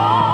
Oh!